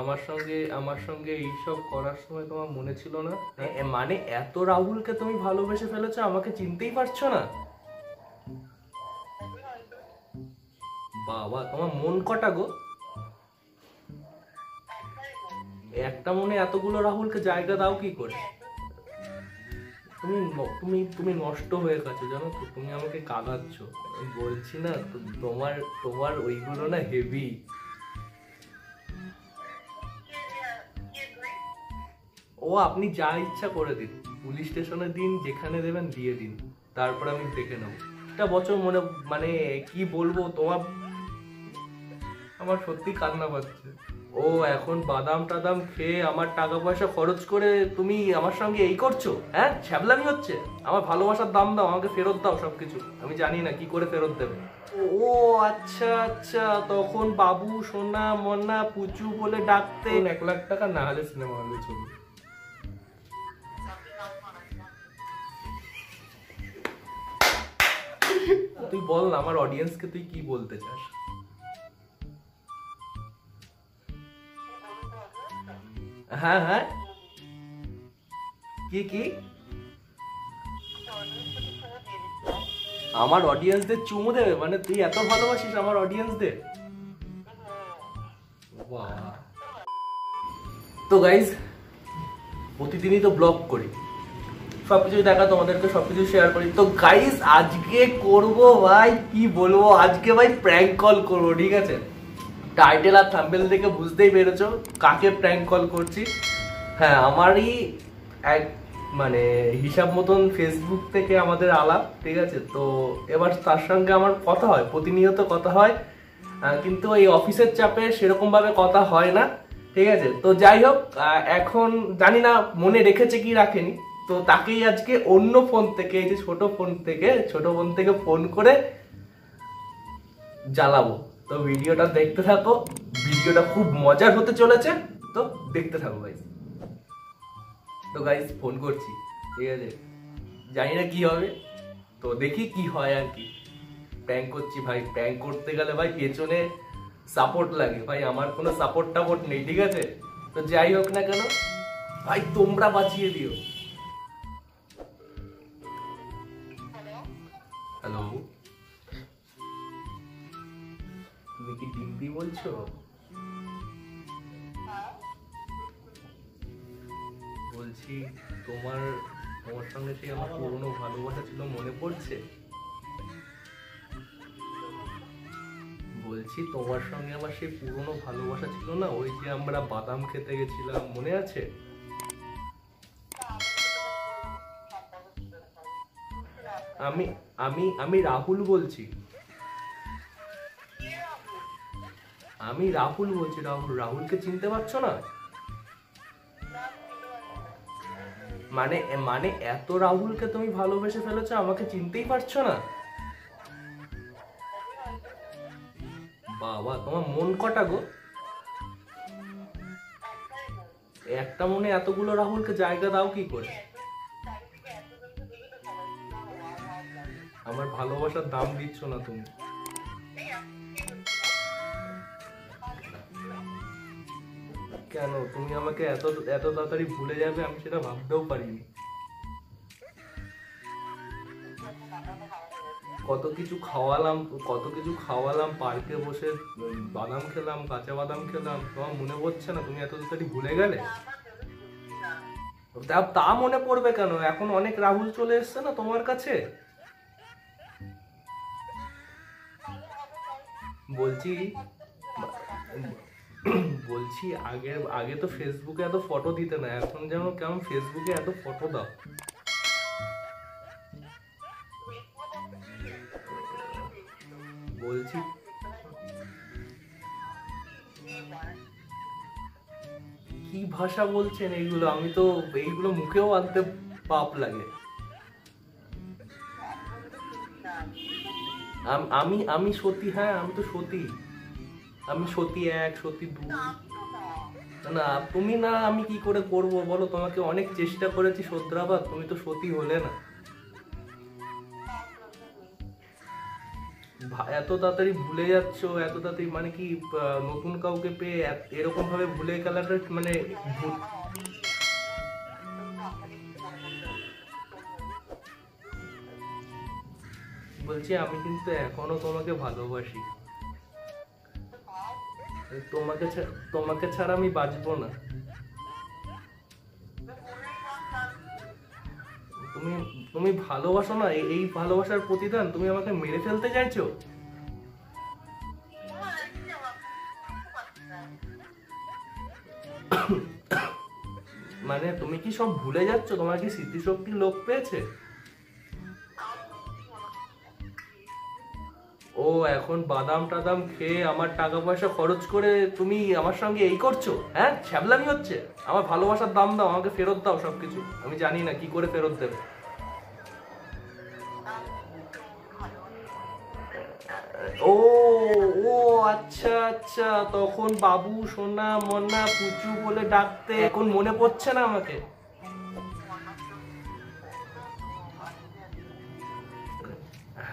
আমার সঙ্গে আমার সঙ্গে এইসব করার সময় তোমার মনে ছিল না? এ মানে এত রাহুলকে তুমি ভালোবেসে ফেলেছো, আমাকে চিনতেই পারছ না? বাবা, তোমার মন কটা গো? একটা মনে এতগুলো রাহুলকে জায়গা দাও কি করে? তুমি তুমি তুমি নষ্ট হয়ে গেছো, জানো তো, তুমি আমাকে কাঁদাচ্ছ। বলছি না তোমার তোমার ওইগুলো না হেভি ও আপনি যা ইচ্ছা করে দিন। পুলিশ স্টেশনে দিন, যেখানে দেবেন দিয়ে দিন। তারপর আমি দেখে নেব। একটা বছর মনে মানে কি বলব তোমার আমার সত্যি কান্না পাচ্ছে। ও এখন বাদাম টাদাম খেয়ে আমার টাকা পয়সা খরচ করে তুমি আমার সঙ্গে এই করছ? হ্যাঁ ছ্যাবলামি হচ্ছে? আমার ভালোবাসার দাম দাও, আমাকে ফেরত দাও সবকিছু। আমি জানি না কি করে ফেরত দেবে। ও আচ্ছা আচ্ছা তখন বাবু, সোনা, মন্না, পুচু বলে ডাকতেন এক লাখ টাকা না হলে সিনেমা হলে চলবে। তুই বল না, আমার অডিয়েন্সকে তুই কি বলতে চাস? হ্যাঁ হ্যাঁ। কি কি? আমার অডিয়েন্সদের চুমু দেবে? মানে তুই এত ভালোবাসিস আমার অডিয়েন্সদের। তো গাইজ প্রতিদিনই তো ব্লগ করি। সবকিছু দেখা, তোমাদেরকে সবকিছু শেয়ার করি। তো গাইস আজকে করব ভাই, কি বলব? আজকে ভাই প্র্যাঙ্ক কল করব, ঠিক আছে? টাইটেল আর থাম্বেল দেখে বুঝতেই পেরেছ কাকে প্র্যাঙ্ক কল করছি। হ্যাঁ আমারই এক মানে হিসাব মতন ফেসবুক থেকে আমাদের আলাপ, ঠিক আছে? তো এবার তার সঙ্গে আমার কথা হয়, প্রতিনিয়ত কথা হয়। কিন্তু এই অফিসের চাপে সেরকম ভাবে কথা হয় না, ঠিক আছে? তো যাই হোক এখন জানি না মনে রেখেছে কি রাখেনি। তো তাকেই আজকে অন্য ফোন থেকে, এই যে ছোট ফোন থেকে, ছোট ফোন থেকে ফোন করে জ্বালাবো। তো ভিডিওটা দেখতে থাকো। ভিডিওটা খুব মজার হতে চলেছে। তো দেখতে থাকো গাইস তো গাইস ফোন করছি। ঠিক আছে? জানি না কি হবে। তো দেখি কি হয় আর কি। প্র্যাঙ্ক করছি, ভাই। প্র্যাঙ্ক করতে গেলে, ভাই, পেছনে সাপোর্ট লাগে। ভাই, আমার কোনো সাপোর্ট টাপোর্ট নেই, ঠিক আছে? তো যাই হোক না কেন, ভাই, তোমরা বাঁচিয়ে দিও। ডিম্পি বলছি, তোমার তোমার সঙ্গে সেই আমার পুরনো ভালোবাসা ছিল মনে পড়ছে? বলছি, তোমার সঙ্গে আমার সেই পুরনো ভালোবাসা ছিল না? ওই যে আমরা বাদাম খেতে গেছিলাম, মনে আছে? আমি আমি আমি রাহুল বলছি। আমি রাহুল বলছি, রাহুল, রাহুলকে চিনতে পারছ না? মানে মানে এত রাহুলকে তুমি ভালোবেসে ফেলেছো, আমাকে চিনতেই পারছ না? বাবা, তোমার মন কটা গো? একটা মনে এতগুলো রাহুলকে জায়গা দাও কি করে? আমার ভালোবাসার দাম দিচ্ছ না তুমি। কেন? তুমি আমাকে এত এত তাড়াতাড়ি ভুলে যাবে, আমি সেটা ভাবতেও পারিনি। কত কিছু খাওয়ালাম, কত কিছু খাওয়ালাম, পার্কে বসে বাদাম খেলাম, কাঁচা বাদাম খেলাম, তোমার মনে পড়ছে না? তুমি এত তাড়াতাড়ি ভুলে গেলে? তা মনে পড়বে কেন? এখন অনেক রাহুল চলে এসছে না তোমার কাছে? বলছি বলছি, আগে আগে তো ফেসবুকে এত ফটো দিতে না, এখন যেন কেমন ফেসবুকে এত ফটো দাও। বলছি, কি ভাষা বলছেন এইগুলো? আমি তো এইগুলো মুখেও আনতে পাপ লাগে। আম- আমি আমি সতী হ্যাঁ আমি তো সতী। আমি সতী এক সতী দু না তুমি না আমি কি করে করব বলো? তোমাকে অনেক চেষ্টা করেছি শোধরাবার তুমি তো সতী হলে না। এত তাড়াতাড়ি ভুলে যাচ্ছ এত তাড়াতাড়ি মানে কি নতুন কাউকে পেয়ে এরকম ভাবে ভুলে গেলাটা মানে বলছি আমি কিন্তু এখনও তোমাকে ভালোবাসি। তোমাকে তোমাকে ছাড়া আমি বাঁচবো না। তুমি তুমি ভালোবাসো না? এই- ভালোবাসার প্রতিদান তুমি আমাকে মেরে ফেলতে চাইছো? মানে তুমি কি সব ভুলে যাচ্ছ? তোমার কি স্মৃতিশক্তি লোক পেয়েছে? ও, এখন বাদাম টাদাম খেয়ে আমার টাকা পয়সা খরচ করে তুমি আমার সঙ্গে এই করছ? হ্যাঁ ছ্যাবলামি হচ্ছে। আমার ভালোবাসার দাম দাও, আমাকে ফেরত দাও সবকিছু। আমি জানি না কি করে ফেরত দেবে। ও ও আচ্ছা আচ্ছা। তখন বাবু, সোনা, মন্না, পুচু বলে ডাকতে এখন মনে পড়ছে না আমাকে।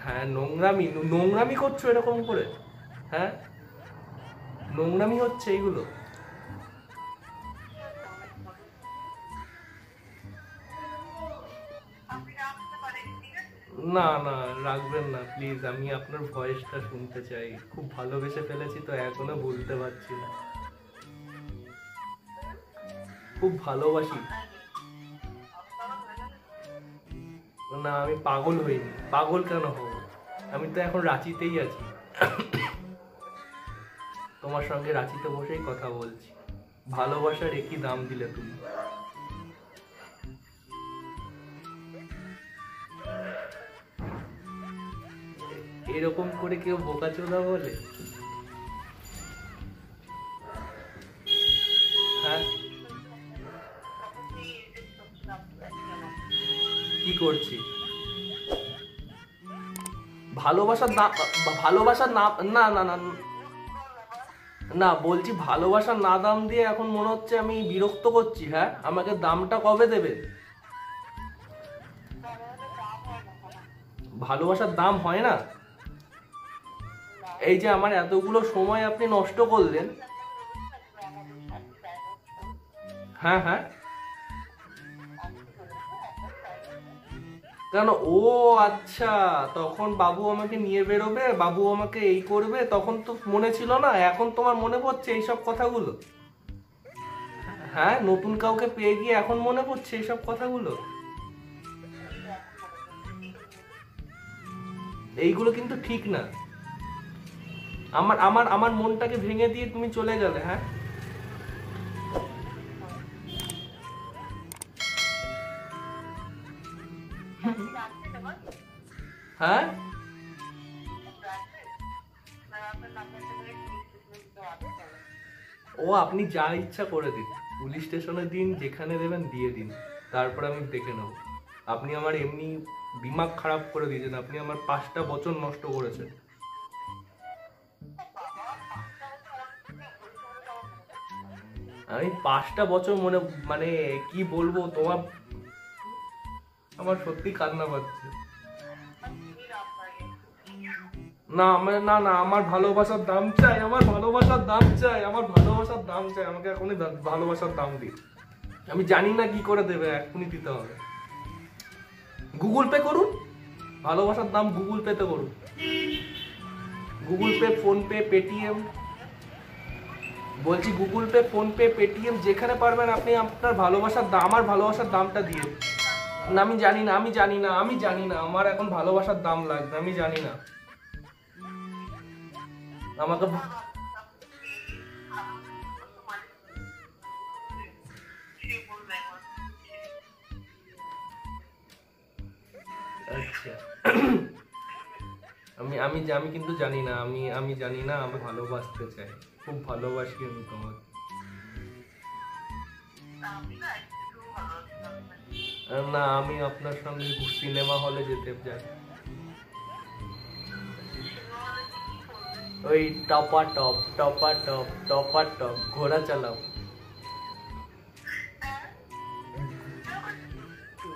হ্যাঁ নোংরামি নোংরামি করছ এরকম করে। হ্যাঁ? নোংরামি হচ্ছে এইগুলো। না না, রাখবেন না প্লিজ আমি আপনার ভয়েসটা শুনতে চাই। খুব ভালোবেসে ফেলেছি তো, এখনও বলতে পারছি না। খুব ভালোবাসি। না, আমি পাগল হইনি। পাগল কেন হব? আমি তো এখন রাঁচিতেই আছি। তোমার সঙ্গে রাঁচিতে বসেই কথা বলছি। ভালোবাসার একই দাম দিলে তুমি। এরকম করে কেউ বোকাচোদা বলে? হ্যাঁ? কি করছি? ভালোবাসার না ভালোবাসার না না না না না, বলছি ভালোবাসার না দাম দিয়ে এখন মনে হচ্ছে আমি বিরক্ত করছি হ্যাঁ? আমাকে দামটা কবে দেবে? ভালোবাসার দাম হয় না? এই যে আমার এতগুলো সময় আপনি নষ্ট করলেন। হ্যাঁ হ্যাঁ। কেন? ও আচ্ছা তখন বাবু আমাকে নিয়ে বেরোবে, বাবু আমাকে এই করবে, তখন তো মনে ছিল না, এখন তোমার মনে পড়ছে এইসব কথাগুলো? হ্যাঁ নতুন কাউকে পেয়ে গিয়ে এখন মনে পড়ছে এইসব কথাগুলো? এইগুলো কিন্তু ঠিক না। আমার আমার আমার মনটাকে ভেঙে দিয়ে তুমি চলে গেলে হ্যাঁ? হ্যাঁ আপনি যা ইচ্ছা করে দিন। পুলিশ স্টেশনে দিন, যেখানে দেবেন দিয়ে দিন। তারপর আমি দেখে নেব। আপনি আমার এমনি দিমাগ খারাপ করে দিয়েছেন। আপনি আমার পাঁচটা বছর নষ্ট করেছেন। আমি পাঁচটা বছর মনে মানে কি বলব তোমার আমার সত্যি কান্না পাচ্ছে। না, আমার, না না, আমার ভালোবাসার দাম চাই, আমার ভালোবাসার দাম চাই, আমার ভালোবাসার দাম চাই, আমাকে এখনই ভালোবাসার দাম দিন। আমি জানি না কি করে দেবে, এখনই দিতে হবে। গুগল পে করুন, ভালোবাসার দাম গুগল পেতে করুন। Google pay PhonePe Paytm বলছি Google pay PhonePe Paytm যেখানে পারবেন আপনি আপনার ভালোবাসার দাম আমার ভালোবাসার দামটা দিয়ে না, আমি জানি না, আমি জানি না, আমি জানি না, আমার এখন ভালোবাসার দাম লাগবে, আমি জানি না। আমাকে আচ্ছা। আমি আমি আমি কিন্তু জানি না, আমি আমি জানি না, আমি ভালোবাসতে চাই। খুব ভালোবাসি আমি তোমাকে। না, আমি আপনার সঙ্গে সিনেমা হলে যেতে চাই। ওই টপা টপ টপা টপ টপা টপ, ঘোড়া চালাও।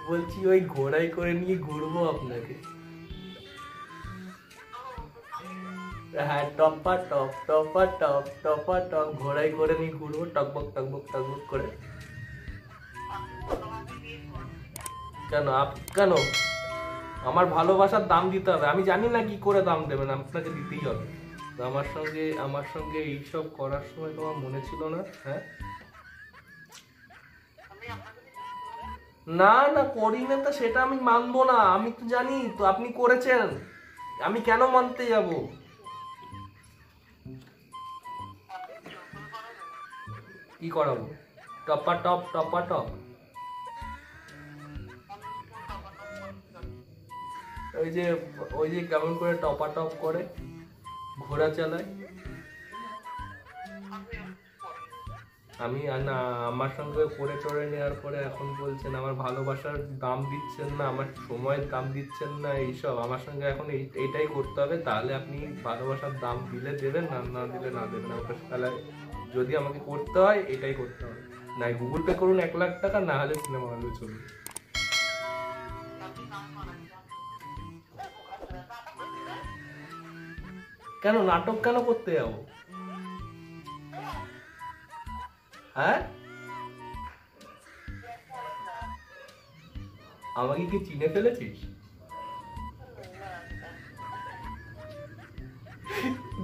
বলছি ওই ঘোড়ায় করে নিয়ে ঘুরবো আপনাকে। হ্যাঁ টপা টপ টপা টপ টপা টপ ঘোড়াই করে নিয়ে ঘুরবো, টকবক টকবক টকবক করে। কেন আপ, কেন? আমার ভালোবাসার দাম দিতে হবে। আমি জানি না কি করে দাম দেবেন, আপনাকে দিতেই হবে। তো আমার সঙ্গে আমার সঙ্গে এইসব করার সময় তোমার মনে ছিল না? হ্যাঁ? না না করি না তো সেটা আমি মানবো না। আমি তো জানি, তো আপনি করেছেন। আমি কেন মানতে যাব? কি করাবো? টপা টপ টপা টপ। ওই যে ওই যে কেমন করে টপা টপ করে? ঘোড়া চালায়। আমি না, আমার সঙ্গে করে টরে নেওয়ার পরে এখন বলছেন, আমার ভালোবাসার দাম দিচ্ছেন না, আমার সময়ের দাম দিচ্ছেন না, এইসব। আমার সঙ্গে এখন এই, এইটাই করতে হবে। তাহলে আপনি ভালোবাসার দাম দিলে দেবেন না না দিলে না দেবেন আমাকে তাহলে যদি আমাকে করতে হয়, এটাই করতে হবে। না গুগল পে করুন এক লাখ টাকা, না হলে সিনেমা হলে চলুন। কেন নাটক কেন করতে যাব? হ্যাঁ? আমাকে কি চিনে ফেলেছিস?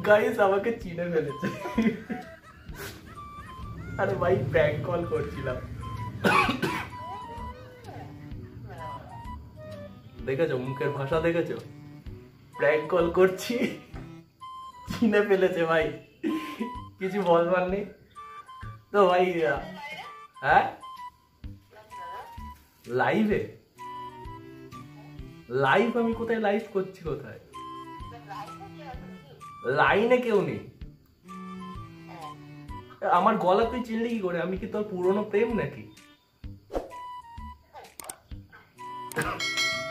গাইস, আমাকে চিনে ফেলেছে। আরে ভাই প্র্যাঙ্ক কল করছিলাম। দেখেছ, মুখের ভাষা দেখেছ? প্র্যাঙ্ক কল করছি। চিনে ফেলেছে ভাই। কিছু বলবার নেই। তো ভাই হ্যাঁ? লাইভে লাইভ আমি কোথায় লাইভ করছি কোথায়? লাইনে কেউ নেই। আমার গলা তুই চিনলি কি করে? আমি কি তোর পুরনো প্রেম নাকি?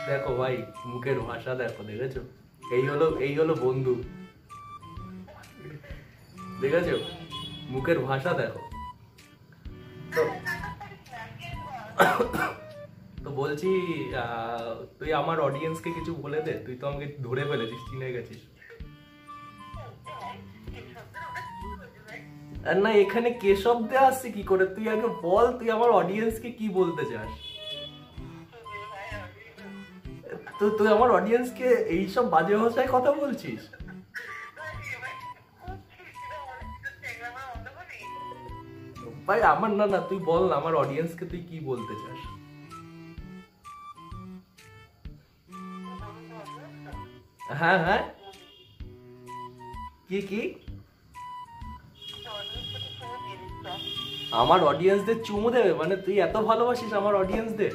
দেখো ভাই, মুখের ভাষা দেখো, দেখেছ? এই হলো এই হলো বন্ধু। দেখেছ? মুখের ভাষা দেখো। তো বলছি তুই আমার অডিয়েন্সকে কিছু বলে দে, তুই তো আমাকে ধরে ফেলেছিস, চিনে গেছিস। না, এখানে কেশব দে আসছে কি করে? তুই আগে বল, তুই আমার অডিয়েন্সকে কি বলতে চাস? তো তুই আমার অডিয়েন্সকে এইসব বাজে ভাষায় কথা বলছিস? ভাই, আমার না না, তুই বল না, আমার অডিয়েন্সকে তুই কি বলতে চাস? হ্যাঁ হ্যাঁ। কি কি? আমার অডিয়েন্সদের চুমু দেবে? মানে তুই এত ভালোবাসিস আমার অডিয়েন্সদের